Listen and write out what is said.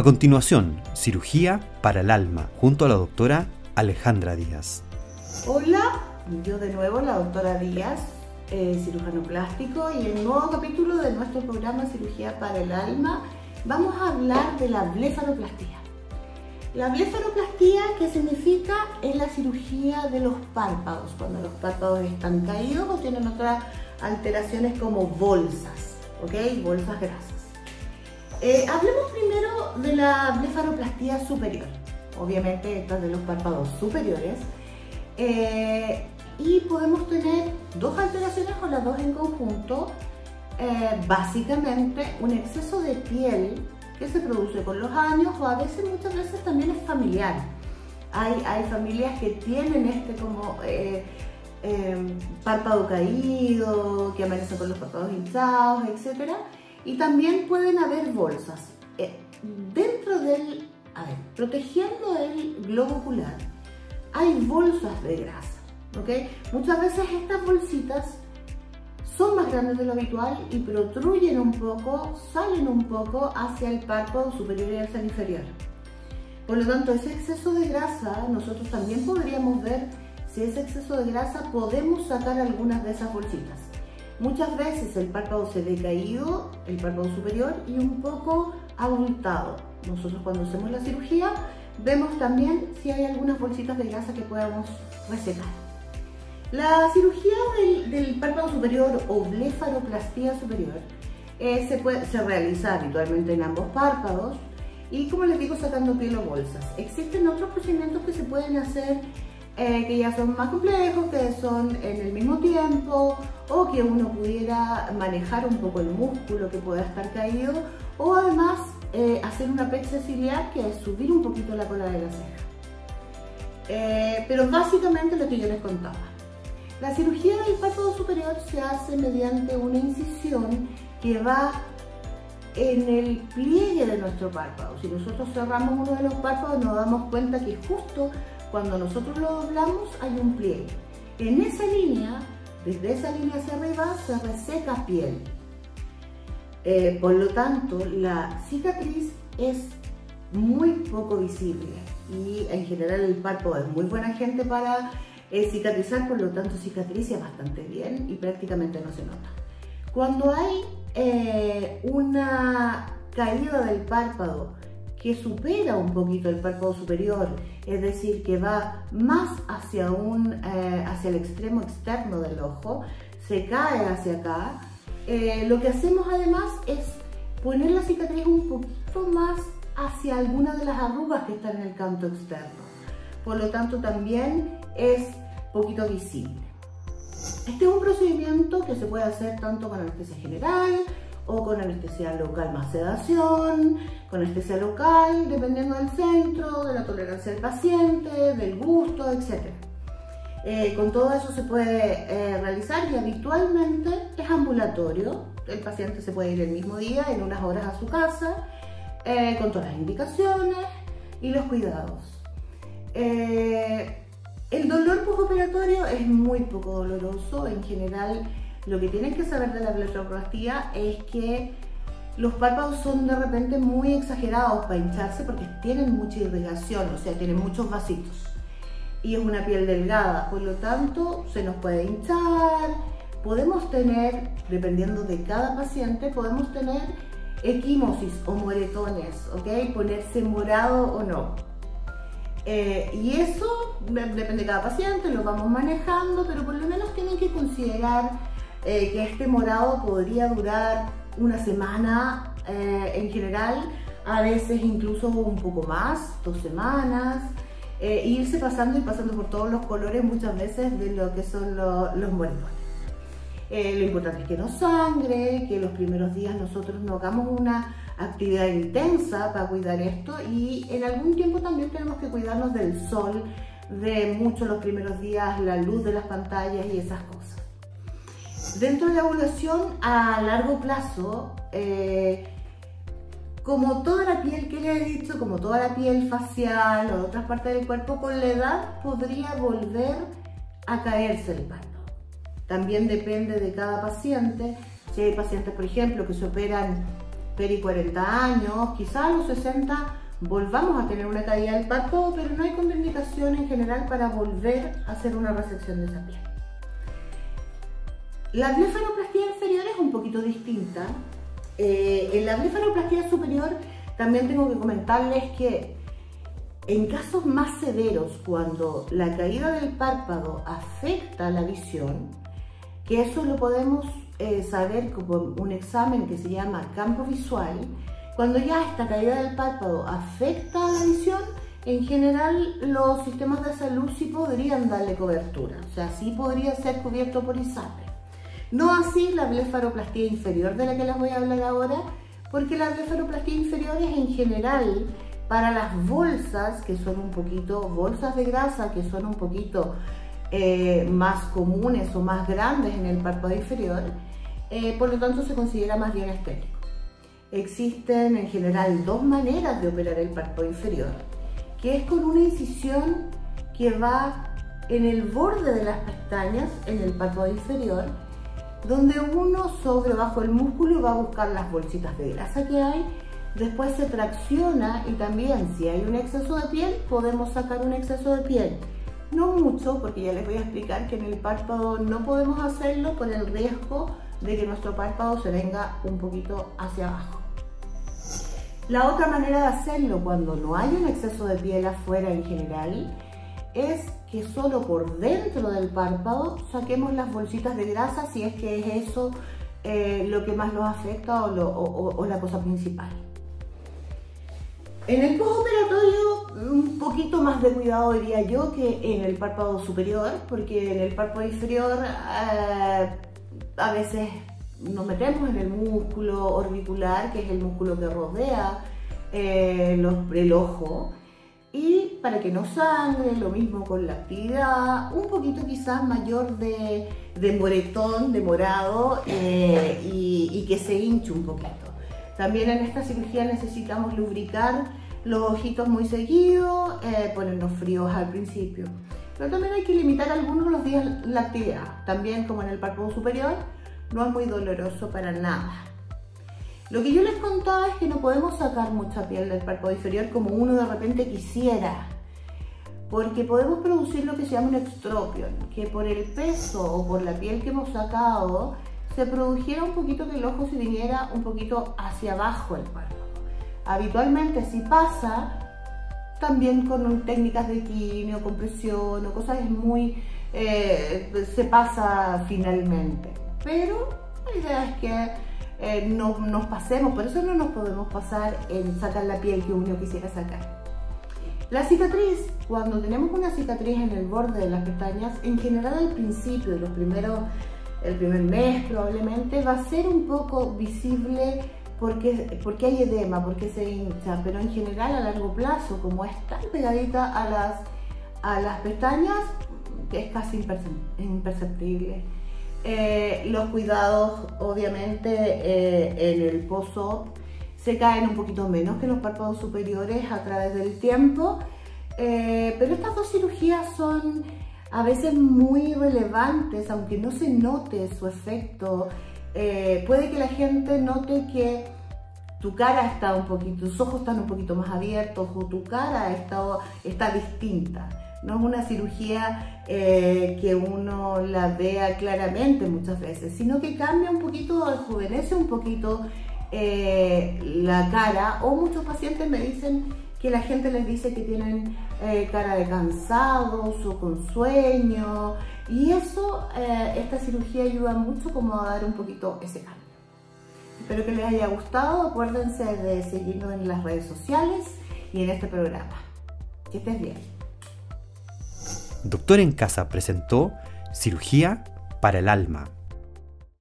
A continuación, cirugía para el alma, junto a la doctora Alejandra Díaz. Hola, yo de nuevo, la doctora Díaz, eh, cirujano plástico, y en el nuevo capítulo de nuestro programa Cirugía para el Alma vamos a hablar de la blefaroplastía. La blefaroplastía, ¿qué significa? Es la cirugía de los párpados, cuando los párpados están caídos o tienen otras alteraciones como bolsas, ¿ok? Bolsas grasas. Eh, hablemos primero de la blefaroplastía superior. Obviamente esta es de los párpados superiores. Eh, y podemos tener dos alteraciones o las dos en conjunto. Eh, básicamente un exceso de piel que se produce con los años o a veces, muchas veces también es familiar. Hay, hay familias que tienen este como párpado caído, que amanecen con los párpados hinchados, etcétera y también pueden haber bolsas. Eh, dentro del, a ver, protegiendo el globo ocular, hay bolsas de grasa, ¿ok? Muchas veces estas bolsitas son más grandes de lo habitual y protruyen un poco, salen un poco hacia el párpado superior y hacia el inferior. Por lo tanto, ese exceso de grasa, nosotros también podríamos ver si ese exceso de grasa podemos sacar algunas de esas bolsitas. Muchas veces el párpado se ve caído, el párpado superior, y un poco abultado. Nosotros cuando hacemos la cirugía vemos también si hay algunas bolsitas de grasa que podamos resecar. La cirugía del, párpado superior o blefaroplastía superior eh, se, puede, se realiza habitualmente en ambos párpados y como les digo sacando piel o bolsas. Existen otros procedimientos que se pueden hacer eh, que ya son más complejos, que son en el mismo tiempo, o que uno pudiera manejar un poco el músculo que pueda estar caído, o además eh, hacer una pecha ciliar, que es subir un poquito la cola de la ceja. Eh, pero básicamente lo que yo les contaba. La cirugía del párpado superior se hace mediante una incisión que va en el pliegue de nuestro párpado. Si nosotros cerramos uno de los párpados nos damos cuenta que justo cuando nosotros lo doblamos hay un pliegue. En esa línea, desde esa línea hacia arriba, se reseca piel. Eh, por lo tanto, la cicatriz es muy poco visible y en general el párpado es muy buena gente para eh, cicatrizar, por lo tanto cicatriza bastante bien y prácticamente no se nota. Cuando hay eh, una caída del párpado que supera un poquito el párpado superior, es decir, que va más hacia, un, eh, hacia el extremo externo del ojo, se cae hacia acá. Eh, lo que hacemos además es poner la cicatriz un poquito más hacia alguna de las arrugas que están en el canto externo. Por lo tanto, también es poquito visible. Este es un procedimiento que se puede hacer tanto con anestesia general, o con anestesia local más sedación, con anestesia local, dependiendo del centro, de la tolerancia del paciente, del gusto, etc. Eh, con todo eso se puede eh, realizar y habitualmente es ambulatorio. El paciente se puede ir el mismo día, en unas horas a su casa, eh, con todas las indicaciones y los cuidados. el dolor postoperatorio es muy poco doloroso, en general lo que tienen que saber de la blefaroplastia es que los párpados son de repente muy exagerados para hincharse porque tienen mucha irrigación, o sea, tienen muchos vasitos. Y es una piel delgada, por lo tanto se nos puede hinchar. Podemos tener, dependiendo de cada paciente, podemos tener equimosis o moretones, ¿ok? Ponerse morado o no. Eh, y eso depende de cada paciente, lo vamos manejando, pero por lo menos tienen que considerar eh, que este morado podría durar una semana eh, en general, a veces incluso un poco más, dos semanas, e irse pasando y pasando por todos los colores muchas veces de lo que son los moretones. lo importante es que no sangre, que los primeros días nosotros no hagamos una actividad intensa para cuidar esto y en algún tiempo también tenemos que cuidarnos del sol, de mucho los primeros días, la luz de las pantallas y esas cosas. Dentro de la ovulación a largo plazo, eh, como toda la piel que le he dicho, como toda la piel facial o otras partes del cuerpo, con la edad podría volver a caerse el párpado. También depende de cada paciente. Si hay pacientes, por ejemplo, que se operan peri 40 años, quizás a los 60 volvamos a tener una caída del párpado, pero no hay contraindicación en general para volver a hacer una resección de esa piel. La blefaroplastia inferior es un poquito distinta. Eh, en la blefaroplastia superior también tengo que comentarles que en casos más severos, cuando la caída del párpado afecta la visión, que eso lo podemos eh, saber con un examen que se llama campo visual, cuando ya esta caída del párpado afecta a la visión, en general los sistemas de salud sí podrían darle cobertura, o sea, sí podría ser cubierto por ISAPRE. No así la blefaroplastia inferior de la que les voy a hablar ahora, porque la blefaroplastia inferior es en general para las bolsas, que son un poquito, bolsas de grasa que son un poquito eh, más comunes o más grandes en el párpado inferior, eh, por lo tanto se considera más bien estético. Existen en general dos maneras de operar el párpado inferior, que es con una incisión que va en el borde de las pestañas, en el párpado inferior, donde uno sobre bajo el músculo va a buscar las bolsitas de grasa que hay, después se tracciona y también si hay un exceso de piel podemos sacar un exceso de piel. No mucho, porque ya les voy a explicar que en el párpado no podemos hacerlo por el riesgo de que nuestro párpado se venga un poquito hacia abajo. La otra manera de hacerlo cuando no hay un exceso de piel afuera en general es que solo por dentro del párpado saquemos las bolsitas de grasa si es que es eso eh, lo que más nos afecta o, la cosa principal. En el postoperatorio un poquito más de cuidado diría yo que en el párpado superior, porque en el párpado inferior eh, a veces nos metemos en el músculo orbicular, que es el músculo que rodea eh, el ojo, y para que no sangre, lo mismo con la actividad, un poquito quizás mayor de, moretón, de morado eh, y, que se hinche un poquito. También en esta cirugía necesitamos lubricar los ojitos muy seguido, eh, ponernos fríos al principio. Pero también hay que limitar algunos los días la actividad. También como en el párpado superior, no es muy doloroso para nada. Lo que yo les contaba es que no podemos sacar mucha piel del párpado inferior como uno de repente quisiera, porque podemos producir lo que se llama un extropion, que por el peso o por la piel que hemos sacado, se produjera un poquito que el ojo se viniera un poquito hacia abajo el párpado. Habitualmente si pasa, también con técnicas de quimio, compresión o cosas muy... Eh, se pasa finalmente. Pero la idea es que eh, no nos pasemos, por eso no nos podemos pasar en sacar la piel que uno quisiera sacar. La cicatriz, cuando tenemos una cicatriz en el borde de las pestañas, en general al principio, los primeros, el primer mes probablemente, va a ser un poco visible porque, porque hay edema, porque se hincha, pero en general a largo plazo, como es tan pegadita a las, a las pestañas, es casi imperceptible. Eh, los cuidados, obviamente, eh, en el pozo se caen un poquito menos que los párpados superiores a través del tiempo, eh, pero estas dos cirugías son a veces muy relevantes, aunque no se note su efecto. puede que la gente note que tu cara está un poquito, tus ojos están un poquito más abiertos o tu cara está, está distinta. No es una cirugía eh, que uno la vea claramente muchas veces, sino que cambia un poquito, rejuvenece un poquito eh, la cara o muchos pacientes me dicen que la gente les dice que tienen eh, cara de cansados o con sueño y eso, esta cirugía ayuda mucho como a dar un poquito ese cambio. Espero que les haya gustado, acuérdense de seguirnos en las redes sociales y en este programa. Que estés bien. Doctor en Casa presentó Cirugía para el Alma